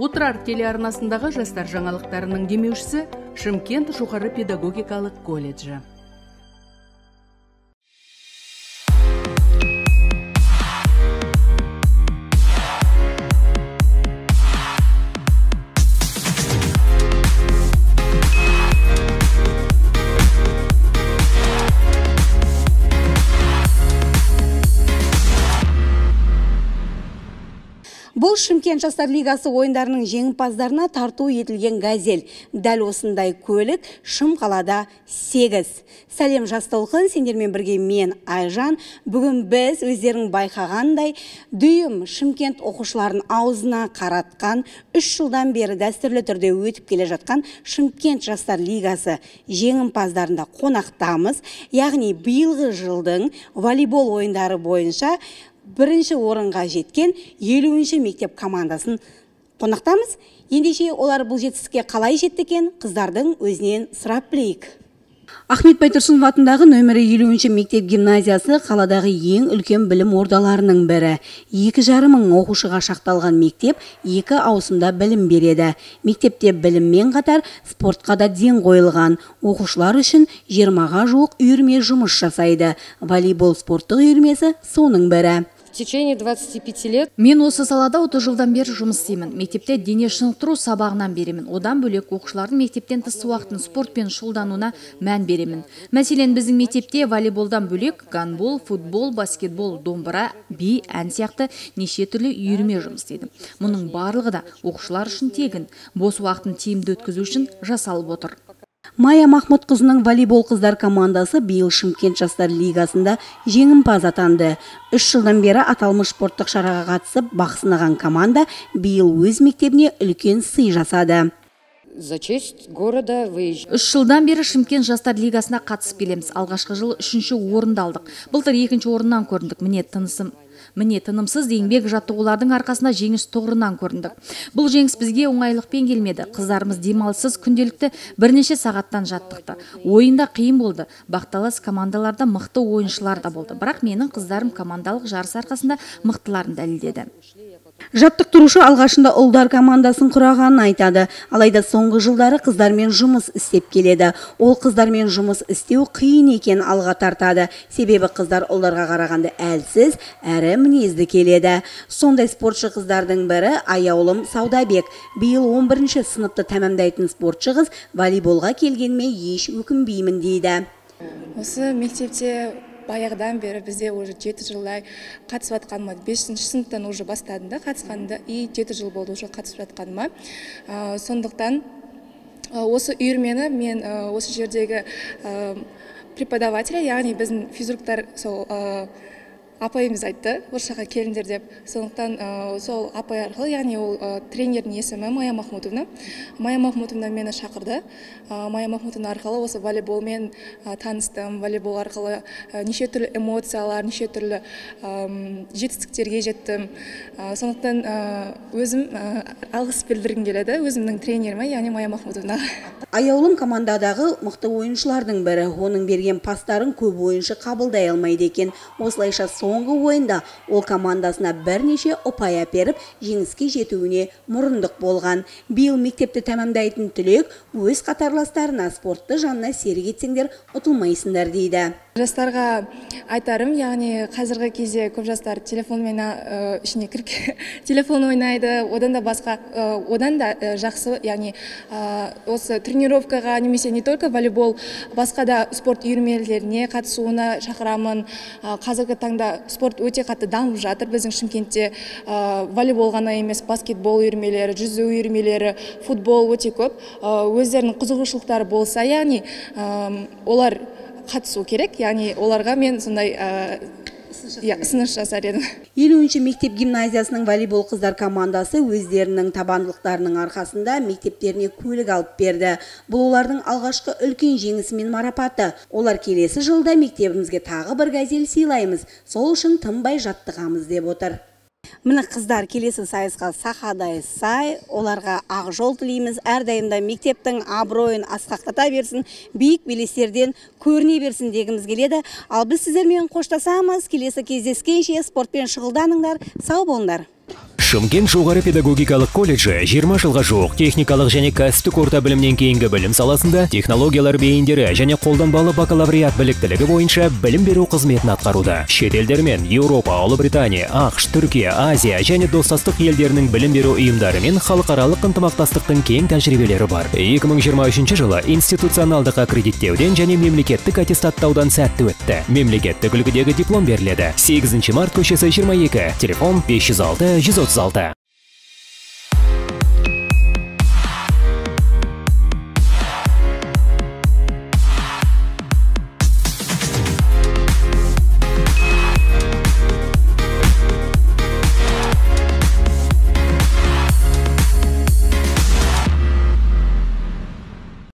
отырар телеарнасындағы жастар жаңалықтарының демеушісі шымкент жоғары педагогикалық колледжі. Бұл шымкент жастар лигасы ойындарының жеңімпаздарына тарту етілген газель. Дәл осындай көлік шым қалада сегіз. Сәлем жас толқын сендермен бірге мен айжан. Бүгін біз өздерің байқағандай дүйім шымкент оқушыларын аузына қаратқан үш жылдан бері дәстүрлі түрде өтіп келе жатқан шымкент жастар лигасы жеңімпаздарында қонақтамыз. Яғни биылғы жылдың волейбол ойындары бойынша бірінші орынға жеткен елуінші мектеп командасын қонақтамыз. Ендеше олар бұл жетістікке қалай жетті екен қыздардың өзінен сұрап білейік. Ахмет байтұрсынов атындағы нөмірі елуінші мектеп гимназиясы қаладағы ең үлкен білім ордаларының бірі. Екі жарым мың оқушыға шақталған мектеп екі ауысымда білім береді. Мектепте біліммен қатар спортқа да ден қойылған. Оқушылар үшін жиырмаға жуық үйірме жұмыс жасайды. Волейбол спорттық үйірмесі соның бірі. Течение 25 лет мен осы салада 30 жылдан бері жұмыс істеймін. Мектепте дене шынықтыру сабағынан беремін. Одан бөлек оқушылардың мектептен тыс уақытын спортпен шұғылдануына мән беремін. Мәселен біздің мектепте волейболдан бөлек гандбол футбол баскетбол домбыра би ән сияқты неше түрлі үйірме жұмыс істейді. Мұның барлығы да оқушылар үшін тегін. Бос уақытын тиімді өткізу үшін жасалып отыр. Майя махмұтқызының волейбол қыздар командасы биыл шымкент жастар лигасында жеңімпаз атанды. Үш жылдан бері аталмыш спорттық шараға қатысып бақ сынаған команда биыл өз мектебіне үлкен сый жасады. За честь города выезжаем. үш жылдан бері шымкент жастар лигасына қатысып келеміз. Алғашқы жылы үшінші орынды алдық. Былтыр екінші орыннан көріндік. Міне тынысым. Міне тынымсыз еңбек жаттығулардың арқасында жеңіс тұғырынан көріндік. Бұл жеңіс бізге оңайлықпен келмеді. Қыздарымыз демалыссыз күнделікті бірнеше сағаттан жаттықты. Ойында қиын болды. Бақталас командаларда мықты ойыншылар да болды. Бірақ менің қыздарым командалық жарыс арқасында мықтыларын дәлелдеді. Жаттықтырушы алғашында ұлдар командасын құрағанын айтады. Алайда соңғы жылдары қыздармен жұмыс істеп келеді. Ол қыздармен жұмыс істеу қиын екен алға тартады. Себебі қыздар ұлдарға қарағанда әлсіз әрі мінезді келеді. Сондай спортшы қыздардың бірі аяулым саудабек. Биыл 11 сыныпты тәмамдайтын спортшы қыз волейболға келгеніме еш өкінбеймін дейді. Осы мектепте баяғыдан бері бізде уже жеті жылдай қатысып жатқаныма бесінші сыныптан уже бастадым да қатысқанымды и жеті жыл болды уже қатысып жатқаныма ә, сондықтан осы үйірмені мен осы жердегі преподаватель яғни біздің физруктар сол апайымыз айтты орысшаға келіңдер деп. Сондықтан ә, сол апай арқылы яғни ол ә, тренердің есімі майя махмутовна. Майя махмутовна мені шақырды. Ә, майя махмутовна арқылы осы волейболмен ә, таныстым. Волейбол арқылы ә, неше түрлі эмоциялар неше түрлі жетістіктерге жеттім. Сондықтан өзім алғыс білдіргім келеді өзімнің тренеріме яғни майя махмутовнаға. Аяулым командадағы мықты ойыншылардың бірі. Оның берген пастарын көп ойыншы қабылдай алмайды екен. Осылайша соңғы ойында ол командасына бірнеше ұпай әперіп жеңіске жетуіне мұрындық болған. Биыл мектепті тәмамдайтын түлек өз қатарластарына спортты жанына серік етсеңдер ұтылмайсыңдар дейді. Жастарға айтарым яғни қазіргі кезде көп жастар телефонмен ә, ішіне кіріп телефон ойнайды. Одан да басқа ә, одан да ә, жақсы яғни осы тренировкаға немесе не только волейбол басқа да спорт үйірмелеріне қатысуына шақырамын. Қазіргі таңда спорт өте қатты дамып жатыр біздің шымкентте. Волейбол ғана емес баскетбол үйірмелері жүзу үйірмелері футбол өте көп. Өздерінің қызығушылықтары болса яғни олар қатысу керек. Яғни оларға мен сондай иә ұсыныс жасар едім елуінші мектеп гимназиясының волейбол қыздар командасы өздерінің табандылықтарының арқасында мектептеріне көлік алып берді. Бұл олардың алғашқы үлкен жеңісі мен марапаты. Олар келесі жылда мектебімізге тағы бір газель сыйлаймыз. Сол үшін тынбай жаттығамыз деп отыр. Міне қыздар келесі сайысқа сақадай сай оларға ақ жол тілейміз. Әрдайым да мектептің абыройын асқақтата берсін биік белестерден көріне берсін дегіміз келеді. Ал біз сіздермен қоштасамыз. Келесі кездескенше спортпен шұғылданыңдар. Сау болыңдар. Шымкент жоғары педагогикалық колледжі 20 жылға жуық техникалық және кәсіптік орта білімнен кейінгі білім саласында технологиялар бейіндері және қолданбалы бакалавриат біліктілігі бойынша білім беру қызметін атқаруда шетелдермен еуропа ұлыбритания ақш түркия азия және достастық елдерінің білім беру ұйымдарымен халықаралық ынтымақтастықтың кең тәжірибелері бар. 2023 жылы институционалдық аккредиттеуден және мемлекеттік аттестаттаудан сәтті өтті. Мемлекеттік үлгідегі диплом беріледі. 8 март көшесі 22 телефон 506 136 resulta.